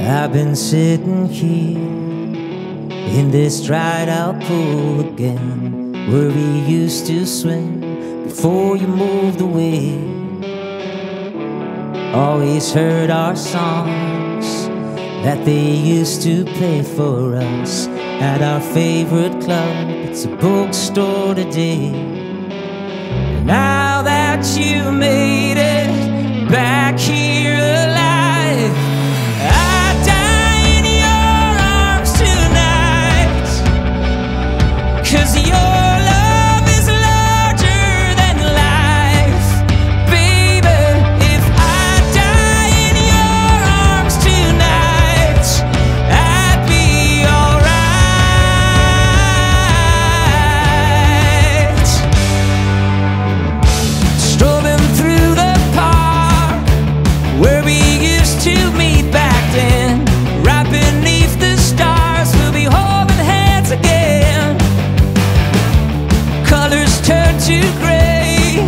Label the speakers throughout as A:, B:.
A: I've been sitting here in this dried out pool again, where we used to swim before you moved away. Always heard our songs that they used to play for us at our favorite club. It's a bookstore today. Now that where we used to meet back then. Right beneath the stars, we'll be holding hands again. Colors turn to gray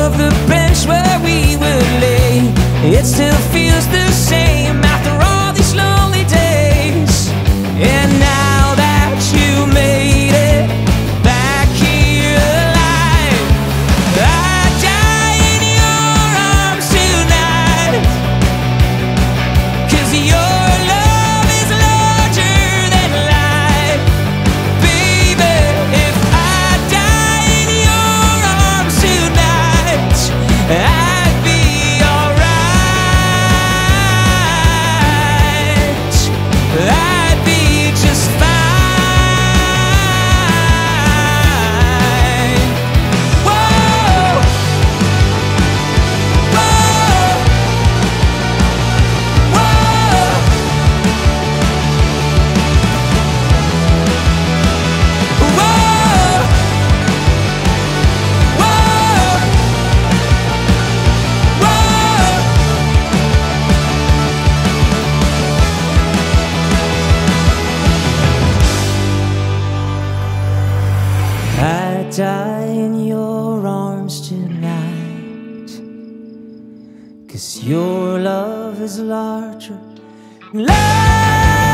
A: of the bench where we would lay. It still feels the same after I die in your arms tonight. Cause your love is larger. Life